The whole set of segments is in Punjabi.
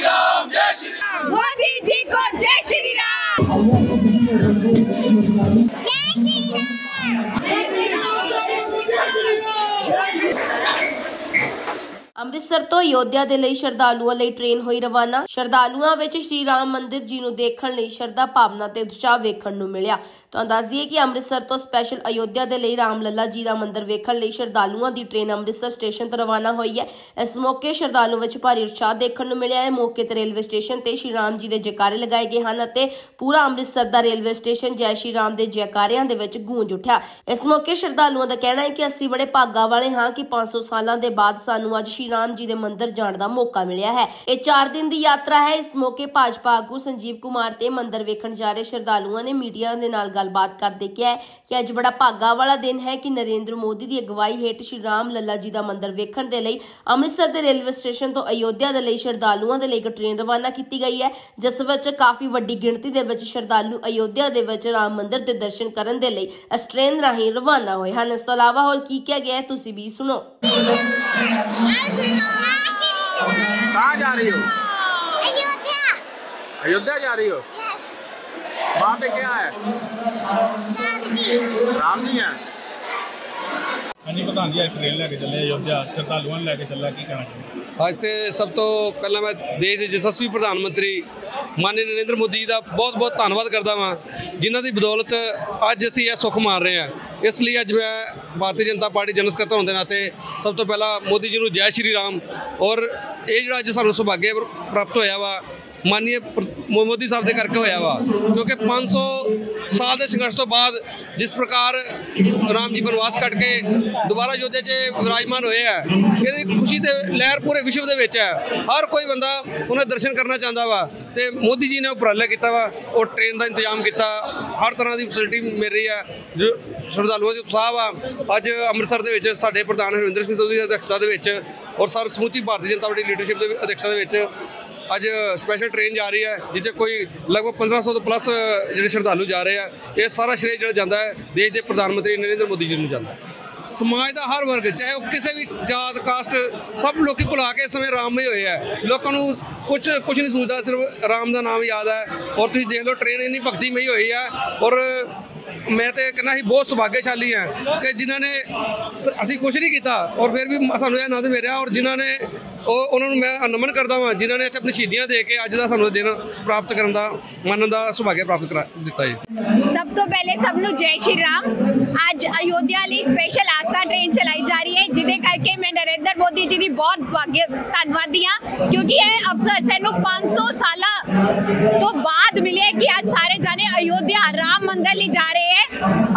ਰਾਮ ਜੈ ਸ਼੍ਰੀ ਰਾਮ ਮੋਦੀ ਜੀ ਅੰਮ੍ਰਿਤਸਰ ਤੋਂ ਅਯੋਧਿਆ ਦੇ ਲਈ ਸ਼ਰਧਾਲੂਆਂ ਲਈ ਟ੍ਰੇਨ ਹੋਈ ਰਵਾਨਾ। ਸ਼ਰਧਾਲੂਆਂ ਵਿੱਚ ਸ਼੍ਰੀ ਰਾਮ ਮੰਦਿਰ ਜੀ ਨੂੰ ਦੇਖਣ ਲਈ ਸ਼ਰਧਾ ਭਾਵਨਾ ਤੇ ਉਤਸ਼ਾਹ ਵੇਖਣ ਨੂੰ ਮਿਲਿਆ। ਤਾਂ ਦੱਸੀਏ ਕਿ ਅੰਮ੍ਰਿਤਸਰ ਤੋਂ ਸਪੈਸ਼ਲ ਅਯੋਧਿਆ ਦੇ ਲਈ ਰਾਮ ਲੱਲਾ ਜੀ ਦਾ ਮੰਦਿਰ ਵੇਖਣ ਲਈ ਸ਼ਰਧਾਲੂਆਂ ਦੀ ਟ੍ਰੇਨ ਅੰਮ੍ਰਿਤਸਰ ਸਟੇਸ਼ਨ ਤੋਂ ਰਵਾਨਾ ਹੋਈ ਹੈ। ਇਸ ਮੌਕੇ ਸ਼ਰਧਾਲੂਆਂ ਵਿੱਚ ਭਾਰੀ ਉਤਸ਼ਾਹ ਦੇਖਣ ਨੂੰ ਮਿਲਿਆ। ਹੈ ਮੌਕੇ ਤੇ ਰੇਲਵੇ ਸਟੇਸ਼ਨ ਤੇ ਸ਼੍ਰੀ ਰਾਮ ਜੀ ਦੇ ਜੈਕਾਰੇ ਲਗਾਏ ਗਏ ਹਨ ਅਤੇ ਪੂਰਾ ਅੰਮ੍ਰਿਤਸਰ ਦਾ ਰੇਲਵੇ ਸਟੇਸ਼ਨ ਜੈ ਸ਼੍ਰੀ ਰਾਮ ਦੇ ਜੈਕਾਰਿਆਂ ਦੇ ਵਿੱਚ ਗੂੰਜ ਉੱਠਿਆ। ਇਸ ਮੌਕੇ ਸ਼ਰਧਾਲੂਆਂ ਦਾ ਕਹਿਣਾ ਹੈ ਕਿ ਅਸੀਂ ਬੜੇ ਭਾਗਾ ਵਾਲੇ ਹਾਂ ਕਿ 500 ਸਾਲਾਂ ਦੇ ਬਾਅਦ ਸਾਨੂੰ ਅੱਜ ਸ਼੍ਰੀ ਰਾਮ ਜੀ ਦੇ ਮੰਦਿਰ ਜਾਣ ਦਾ ਮੌਕਾ ਮਿਲਿਆ ਹੈ। ਇਹ 4 ਦਿਨ ਦੀ ਯਾਤਰਾ ਹੈ। ਇਸ ਮੌਕੇ ਭਾਜਪਾ ਆਗੂ ਸੰਜੀਵ ਕੁਮਾਰ ਤੇ ਮੰਦਿਰ ਵੇਖਣ ਜਾ ਰਹੇ ਸ਼ਰਧਾਲੂਆਂ ਨੇ ਮੀਡੀਆ ਦੇ ਨਾਲ ਗੱਲਬਾਤ ਕਰਦੇ ਕਿਹਾ ਕਿ ਅੱਜ ਬੜਾ ਭਾਗਾ ਵਾਲਾ ਦਿਨ ਹੈ ਕਿ ਨਰਿੰਦਰ ਮੋਦੀ ਦੀ ਅਗਵਾਈ ਹੇਠ ਸ਼੍ਰੀ ਰਾਮ ਲੱਲਾ ਜੀ ਦਾ ਮੰਦਿਰ ਵੇਖਣ ਦੇ ਲਈ ਅੰਮ੍ਰਿਤਸਰ ਦੇ ਰੇਲਵੇ ਸਟੇਸ਼ਨ ਤੋਂ ਅਯੋਧਿਆ ਦੇ ਲਈ ਸ਼ਰਧਾਲੂਆਂ ਦੇ ਲਈ ਇੱਕ ਟ੍ਰੇਨ ਰਵਾਨਾ ਕੀਤੀ ਗਈ ਹੈ, ਜਿਸ ਵਿੱਚ ਕਾਫੀ ਵੱਡੀ ਗਿਣਤੀ ਦੇ ਵਿੱਚ ਸ਼ਰਧਾਲੂ ਅਯੋਧਿਆ ਦੇ ਵਿੱਚ ਰਾਮ ਮੰਦਿਰ ਦੇ ਦਰਸ਼ਨ ਕਰਨ ਦੇ ਲਈ ਇਸ ਟ੍ਰੇਨ ਰਾਹੀਂ ਰਵਾਨਾ ਹੋਏ ਹਨ। ਇਸ ਤੋਂ ਇਲਾਵਾ ਹੋਰ ਕੀ ਕਿਹਾ ਗਿਆ ਤੁਸੀਂ ਵੀ ਸੁਣੋ। कहाँ जा रही हो अयोध्या अयोध्या जा रही हो वहाँ पे क्या है राम जी राम जी हैं ਹਾਂਜੀ ਪ੍ਰਧਾਨ ਜੀ ਅੱਜ ਟ੍ਰੇਨ ਲੈ ਕੇ ਚੱਲੇ ਅਯੋਧਿਆ ਸ਼ਰਧਾਲੂਆਂ ਨੂੰ ਲੈ ਕੇ ਚੱਲਿਆ ਕੀ ਕਹਿਣਾ ਚਾਹੁੰਦੇ ਅੱਜ ਤੇ ਸਭ ਤੋਂ ਪਹਿਲਾਂ ਮੈਂ ਦੇਸ਼ ਦੇ ਯਸ਼ਸਵੀ ਪ੍ਰਧਾਨ ਮੰਤਰੀ ਮਾਨਯ ਨਰਿੰਦਰ ਮੋਦੀ ਜੀ ਦਾ ਬਹੁਤ-ਬਹੁਤ ਧੰਨਵਾਦ ਕਰਦਾ ਵਾਂ, ਜਿਨ੍ਹਾਂ ਦੀ ਬਦੌਲਤ ਅੱਜ ਅਸੀਂ ਇਹ ਸੁੱਖ ਮਾਣ ਰਹੇ ਹਾਂ। ਇਸ ਲਈ ਅੱਜ ਮੈਂ ਭਾਰਤੀ ਜਨਤਾ ਪਾਰਟੀ ਜਨਰਲ ਸਕੱਤਰ ਹੋਣ ਦੇ ਨਾਤੇ ਸਭ ਤੋਂ ਪਹਿਲਾਂ ਮੋਦੀ ਜੀ ਨੂੰ ਜੈ ਸ਼੍ਰੀ ਰਾਮ ਔਰ ਇਹ ਜਿਹੜਾ ਅੱਜ ਸਾਨੂੰ ਸੁਭਾਗਿਆ ਪ੍ਰਾਪਤ ਹੋਇਆ ਵਾ ਮਾਨਯ ਮੋਦੀ ਸਾਹਿਬ ਦੇ ਕਰਕੇ ਹੋਇਆ ਵਾ, ਕਿਉਂਕਿ 500 ਸਾਲ ਦੇ ਸੰਘਰਸ਼ ਤੋਂ ਬਾਅਦ ਜਿਸ ਪ੍ਰਕਾਰ ਰਾਮ ਜੀ ਬਨਵਾਸ ਕੱਟ ਕੇ ਦੁਬਾਰਾ ਯੋਧੇ 'ਚ ਵਿਰਾਜਮਾਨ ਹੋਏ ਆ, ਇਹਦੀ ਖੁਸ਼ੀ ਤੇ ਲਹਿਰ ਪੂਰੇ ਵਿਸ਼ਵ ਦੇ ਵਿੱਚ ਹੈ। ਹਰ ਕੋਈ ਬੰਦਾ ਉਹਨਾਂ ਦੇ ਦਰਸ਼ਨ ਕਰਨਾ ਚਾਹੁੰਦਾ ਵਾ ਤੇ ਮੋਦੀ ਜੀ ਨੇ ਉਪਰਾਲਾ ਕੀਤਾ ਵਾ, ਉਹ ਟ੍ਰੇਨ ਦਾ ਇੰਤਜ਼ਾਮ ਕੀਤਾ, ਹਰ ਤਰ੍ਹਾਂ ਦੀ ਫੈਸਿਲਿਟੀ ਮਿਲ ਰਹੀ ਆ। ਜੋ ਸ਼ਰਧਾਲੂਆਂ ਦੇ ਉਤਸ਼ਾਹ ਵਾ, ਅੱਜ ਅੰਮ੍ਰਿਤਸਰ ਦੇ ਵਿੱਚ ਸਾਡੇ ਪ੍ਰਧਾਨ ਹਰਵਿੰਦਰ ਸਿੰਘ ਸੰਧੂ ਦੀ ਅਧਿਕਸ਼ਤਾ ਦੇ ਵਿੱਚ ਔਰ ਸਰ ਸਮੁੱਚੀ ਭਾਰਤੀ ਜਨਤਾ ਪਾਰਟੀ ਲੀਡਰਸ਼ਿਪ ਦੇ ਅਧਿਕਸ਼ਤਾ ਦੇ ਵਿੱਚ ਅੱਜ ਸਪੈਸ਼ਲ ਟ੍ਰੇਨ ਜਾ ਰਹੀ ਹੈ, ਜਿੱਥੇ ਕੋਈ ਲਗਭਗ 1500 ਤੋਂ ਪਲੱਸ ਜਿਹੜੇ ਸ਼ਰਧਾਲੂ ਜਾ ਰਹੇ ਆ, ਇਹ ਸਾਰਾ ਸ਼੍ਰੇਅ ਜਿਹੜਾ ਜਾਂਦਾ ਹੈ, ਦੇਸ਼ ਦੇ ਪ੍ਰਧਾਨ ਮੰਤਰੀ ਨਰਿੰਦਰ ਮੋਦੀ ਜੀ ਨੂੰ ਜਾਂਦਾ ਹੈ। ਸਮਾਜ ਦਾ ਹਰ ਵਰਗ, ਚਾਹੇ ਉਹ ਕਿਸੇ ਵੀ ਜਾਤ, ਕਾਸਟ, ਸਭ ਲੋਕੀ ਭੁਲਾ ਕੇ ਇਸ ਸਮੇਂ ਰਾਮਮਈ ਹੋਏ ਆ। ਲੋਕਾਂ ਨੂੰ ਕੁਝ ਕੁਝ ਨਹੀਂ ਸੋਚਦਾ ਸਿਰਫ ਰਾਮ ਦਾ ਨਾਮ ਯਾਦ ਹੈ। ਔਰ ਤੁਸੀਂ ਦੇਖ ਲਓ ਟ੍ਰੇਨ ਇੰਨੀ ਭਗਤੀਮਈ ਹੋਈ ਹੈ ਔਰ ਮੈਂ ਤੇ ਕਹਿੰਦਾ ਸੀ, ਬਹੁਤ ਸੁਭਾਗਿਆਸ਼ਾਲੀ ਹਾਂ ਕਿ ਜਿਨ੍ਹਾਂ ਨੇ ਸ- ਅਸੀਂ ਕੁਝ ਨਹੀਂ ਕੀਤਾ। ਔਰ ਫਿਰ ਵੀ ਸਾਨੂੰ ਇਹ ਆਨੰਦ ਮਿਲਿਆ। ਔਰ ਜਿਨ੍ਹਾਂ ਨੇ ਉਹ ਉਹਨਾਂ ਨੂੰ ਮੈਂ ਨਮਨ ਕਰਦਾ ਹਾਂ ਜਿਨ੍ਹਾਂ ਨੇ ਇੱਥੇ ਆਪਣੀ ਸ਼ਹੀਦੀਆਂ ਦੇ ਕੇ ਅੱਜ ਦਾ ਸਾਨੂੰ ਦਿਨ ਪ੍ਰਾਪਤ ਕਰਨ ਦਾ, ਮੰਨਣ ਦਾ ਸੁਭਾਗਿਆ ਪ੍ਰਾਪਤ ਕਰਾ ਦਿੱਤਾ ਜੀ। ਸਭ ਤੋਂ ਪਹਿਲੇ ਸਭ ਨੂੰ ਜੈ ਸ਼੍ਰੀ ਰਾਮ। ਅੱਜ ਅਯੋਧਿਆ ਲਈ ਸਪੈਸ਼ਲ ਆਸਥਾ ਟ੍ਰੇਨ ਚਲਾਈ ਜਾ ਰਹੀ ਹੈ, ਜਿਹਦੇ ਕਰਕੇ ਮੈਂ ਨਰਿੰਦਰ ਮੋਦੀ ਜੀ ਦੀ ਬਹੁਤ ਭਾਗਿਆ ਧੰਨਵਾਦੀ ਹਾਂ, ਕਿਉਂਕਿ ਇਹ ਅਵਸਰ ਸਾਨੂੰ 500 ਸਾਲਾਂ ਤੋਂ ਬਾਅਦ ਮਿਲਿਆ ਕਿ ਅੱਜ ਸਾਰੇ ਜਾਣੇ ਅਯੋਧਿਆ ਰਾਮ ਮੰਦਿਰ ਲਈ ਜਾ ਰਹੇ ਹੈ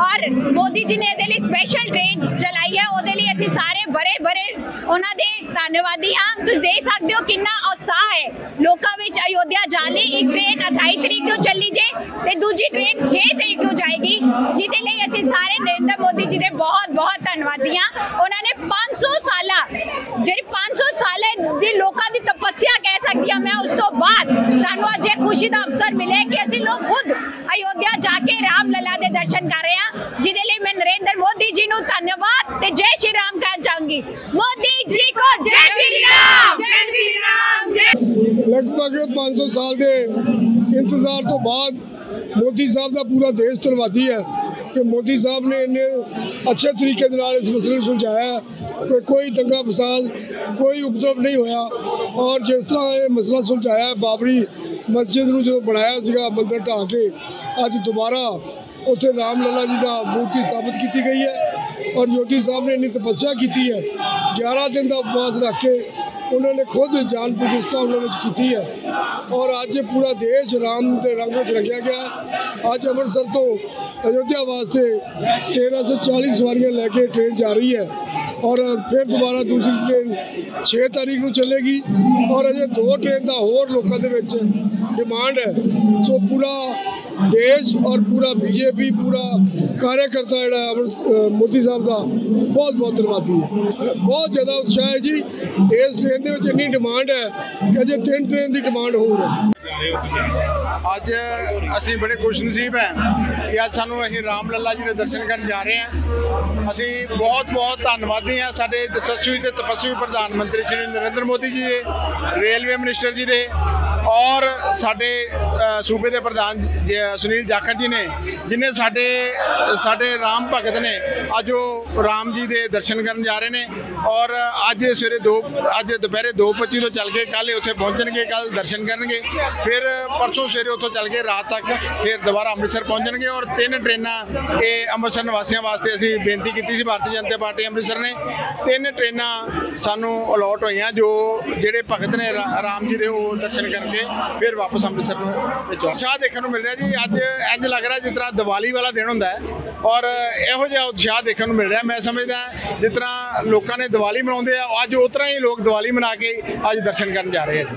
ਔਰ ਮੋਦੀ ਜੀ ਨੇ ਇਹਦੇ ਲਈ ਸਪੈਸ਼ਲ ਟ੍ਰੇਨ ਚਲਾਈ ਹੈ ਉਹਦੇ ਲਈ ਅਸੀਂ ਸਾਰੇ ਬੜੇ ਬੜੇ ਉਹਨਾਂ ਦੇ ਧੰਨਵਾਦੀ ਹਾਂ। ਤੁਸੀਂ ਦੇਖ ਸਕਦੇ ਹੋ ਕਿੰਨਾ ਉਤਸ਼ਾਹ ਹੈ। ਲੋਕਾਂ ਵਿੱਚ ਅਯੋਧਿਆ ਜਾਣ ਲਈ ਇੱਕ ਟ੍ਰੇਨ 28 ਤਰੀਕ ਨੂੰ ਚੱਲੀ ਜੇ ਤੇ ਦੂਜੀ ਟ੍ਰੇਨ 6 ਤਰੀਕ ਨੂੰ ਜਾਏਗੀ, ਜਿਹਦੇ ਲਈ ਅਸੀਂ ਸਾਰੇ ਨਰਿੰਦਰ ਮੋਦੀ ਜੀ ਦੇ ਬਹੁਤ ਬਹੁਤ ਧੰਨਵਾਦੀ ਹਾਂ। ਉਹਨਾਂ ਨੇ 500 ਸਾਲਾਂ, ਜਿਹੜੀ 500 ਸਾਲੇ ਦੀ ਲੋਕਾਂ ਦੀ ਤਪੱਸਿਆ ਕਹਿ ਸਕਦੀ ਹਾਂ ਮੈਂ, ਉਸ ਤੋਂ ਬਾਅਦ ਸਾਨੂੰ ਅੱਜ ਇਹ ਖੁਸ਼ੀ ਦਾ ਅਵਸਰ ਮਿਲਿਆ ਕਿ ਅਸੀਂ ਲੋਕ ਖੁਦ ਅਯੋਧਿਆ ਜਾ ਕੇ ਰਾਮ ਲਲਾ ਦੇ ਦਰਸ਼ਨ ਕਰ ਰਹੇ ਹਾਂ, ਜਿਹਦੇ ਲਈ ਮੈਂ ਨਰਿੰਦਰ ਮੋਦੀ ਜੀ ਨੂੰ ਧੰਨਵਾਦ ਤੇ ਜੈ ਸ਼੍ਰੀ ਰਾਮ ਕਹਿਣਾ ਚਾਹੂੰਗੀ ਮੋਦੀ ਜੀ ਕੋ ਜੈ ਸ਼੍ਰੀ ਰਾਮ। ਜੈ ਸ਼੍ਰੀ ਰਾਮ ਲਗਭਗ 500 ਸਾਲ ਦੇ ਇੰਤਜ਼ਾਰ ਤੋਂ ਬਾਅਦ ਮੋਦੀ ਸਾਹਿਬ ਦਾ ਪੂਰਾ ਦੇਸ਼ ਧੰਨਵਾਦੀ ਹੈ ਕਿ ਮੋਦੀ ਸਾਹਿਬ ਨੇ ਇੰਨੇ ਅੱਛੇ ਤਰੀਕੇ ਦੇ ਨਾਲ ਇਸ ਮਸਲੇ ਨੂੰ ਸੁਲਝਾਇਆ ਕਿ ਕੋਈ ਦੰਗਾ ਫਸਾਦ ਕੋਈ ਉਪਦਰਵ ਨਹੀਂ ਹੋਇਆ ਔਰ ਜਿਸ ਤਰ੍ਹਾਂ ਇਹ ਮਸਲਾ ਸੁਲਝਾਇਆ ਬਾਬਰੀ ਮਸਜਿਦ ਨੂੰ ਜਦੋਂ ਬਣਾਇਆ ਸੀਗਾ ਮੰਦਰ ਢਾਹ ਕੇ ਅੱਜ ਦੁਬਾਰਾ ਉੱਥੇ ਰਾਮ ਲੱਲਾ ਜੀ ਦਾ ਮੂਰਤੀ ਸਥਾਪਿਤ ਕੀਤੀ ਗਈ ਹੈ। ਔਰ ਯੋਗੀ ਸਾਹਿਬ ਨੇ ਇੰਨੀ ਤਪੱਸਿਆ ਕੀਤੀ ਹੈ 11 ਦਿਨ ਦਾ ਉਪਵਾਸ ਰੱਖ ਕੇ ਉਹਨਾਂ ਨੇ ਖੁਦ ਜਾਨ ਪ੍ਰਤਿਸ਼ਠਾ ਉਹਨਾਂ ਵਿੱਚ ਕੀਤੀ ਹੈ। ਔਰ ਅੱਜ ਪੂਰਾ ਦੇਸ਼ ਰਾਮ ਦੇ ਰੰਗ ਵਿੱਚ ਰੰਗਿਆ ਗਿਆ ਅੱਜ ਅੰਮ੍ਰਿਤਸਰ ਤੋਂ ਅਯੋਧਿਆ ਵਾਸਤੇ 1340 ਸਵਾਰੀਆਂ ਲੈ ਕੇ ਟ੍ਰੇਨ ਜਾ ਰਹੀ ਹੈ ਔਰ ਫਿਰ ਦੁਬਾਰਾ ਦੂਸਰੀ ਟ੍ਰੇਨ 6 ਤਾਰੀਖ ਨੂੰ ਚੱਲੇਗੀ ਔਰ ਅਜੇ ਦੋ ਟ੍ਰੇਨ ਦਾ ਹੋਰ ਲੋਕਾਂ ਦੇ ਵਿੱਚ ਡਿਮਾਂਡ ਹੈ। ਸੋ ਪੂਰਾ ਦੇਸ਼ ਔਰ ਪੂਰਾ ਬੀਜੇਪੀ, ਪੂਰਾ ਕਾਰਜਕਰਤਾ ਜਿਹੜਾ ਹੈ ਮੋਦੀ ਸਾਹਿਬ ਦਾ, ਬਹੁਤ ਬਹੁਤ ਧੰਨਵਾਦੀ ਹੈ। ਬਹੁਤ ਜ਼ਿਆਦਾ ਉਤਸ਼ਾਹ ਹੈ ਜੀ। ਇਸ ਟ੍ਰੇਨ ਦੇ ਵਿੱਚ ਇੰਨੀ ਡਿਮਾਂਡ ਹੈ ਕਿ ਅਜੇ ਤਿੰਨ ਟ੍ਰੇਨ ਦੀ ਡਿਮਾਂਡ ਹੋਰ ਹੈ ਹੋ। ਤੁਸੀਂ ਅੱਜ ਅਸੀਂ ਬੜੇ ਖੁਸ਼ ਨਸੀਬ ਹੈ ਕਿ ਅੱਜ ਸਾਨੂੰ ਅਸੀਂ ਰਾਮ ਲੱਲਾ ਜੀ ਦੇ ਦਰਸ਼ਨ ਕਰਨ ਜਾ ਰਹੇ ਹਾਂ। ਅਸੀਂ ਬਹੁਤ ਬਹੁਤ ਧੰਨਵਾਦੀ ਹਾਂ ਸਾਡੇ ਯਸ਼ਸਵੀ ਤੇ ਤਪਸਵੀ ਪ੍ਰਧਾਨ ਮੰਤਰੀ ਸ਼੍ਰੀ ਨਰਿੰਦਰ ਮੋਦੀ ਜੀ ਦੇ, ਰੇਲਵੇ ਮਿਨਿਸਟਰ ਜੀ ਦੇ ਔਰ ਸਾਡੇ ਸੂਬੇ ਦੇ ਪ੍ਰਧਾਨ ਸੁਨੀਲ ਜਾਖੜ ਜੀ ਨੇ, ਜਿਨੇ ਸਾਡੇ ਸਾਡੇ ਰਾਮ ਭਗਤ ਨੇ ਅੱਜ ਉਹ ਰਾਮ ਜੀ ਦੇ ਦਰਸ਼ਨ ਕਰਨ ਜਾ ਰਹੇ ਨੇ ਔਰ ਅੱਜ ਸਵੇਰੇ 2 ਅੱਜ ਦੁਪਹਿਰੇ 2:25 ਤੋਂ ਚੱਲ ਕੇ ਕੱਲ ਉੱਥੇ ਪਹੁੰਚਣਗੇ ਕੱਲ ਦਰਸ਼ਨ ਕਰਨਗੇ। ਫਿਰ ਪਰਸੋਂ ਸਵੇਰੇ ਉੱਥੋਂ ਚੱਲ ਕੇ ਰਾਤ ਤੱਕ ਫਿਰ ਦੁਬਾਰਾ ਅੰਮ੍ਰਿਤਸਰ ਪਹੁੰਚਣਗੇ ਔਰ ਤਿੰਨ ਟ੍ਰੇਨਾਂ ਇਹ ਅੰਮ੍ਰਿਤਸਰ ਨਿਵਾਸੀਆਂ ਵਾਸਤੇ ਅਸੀਂ ਬੇਨਤੀ ਕੀਤੀ ਸੀ, ਭਾਰਤੀ ਜਨਤਾ ਪਾਰਟੀ ਅੰਮ੍ਰਿਤਸਰ ਨੇ। ਤਿੰਨ ਟ੍ਰੇਨਾਂ ਸਾਨੂੰ ਅਲੋਟ ਹੋਈਆਂ ਜੋ ਜਿਹੜੇ ਭਗਤ ਨੇ ਰਾ- ਰਾਮ ਜੀ ਦੇ ਉਹ ਦਰਸ਼ਨ ਕਰਕੇ ਫਿਰ ਵਾਪਸ ਅੰਮ੍ਰਿਤਸਰ ਨੂੰ ਉਤਸ਼ਾਹ ਦੇਖਣ ਨੂੰ ਮਿਲ ਰਿਹਾ ਜੀ, ਅੱਜ ਇੰਜ ਲੱਗ ਰਿਹਾ ਜਿਸ ਤਰ੍ਹਾਂ ਦੀਵਾਲੀ ਵਾਲਾ ਦਿਨ ਹੁੰਦਾ ਹੈ ਔਰ ਇਹੋ ਜਿਹਾ ਉਤਸ਼ਾਹ ਦੇਖਣ ਨੂੰ ਮਿਲ ਰਿਹਾ, ਮੈਂ ਸਮਝਦਾ ਜਿਸ ਤਰ੍ਹਾਂ ਲੋਕਾਂ ਨੇ ਦੀਵਾਲੀ ਮਨਾਉਂਦੇ ਆ, ਅੱਜ ਉਸ ਤਰ੍ਹਾਂ ਹੀ ਲੋਕ ਦੀਵਾਲੀ ਮਨਾ ਕੇ ਅੱਜ ਦਰਸ਼ਨ ਕਰਨ ਜਾ ਰਹੇ ਆ ਜੀ।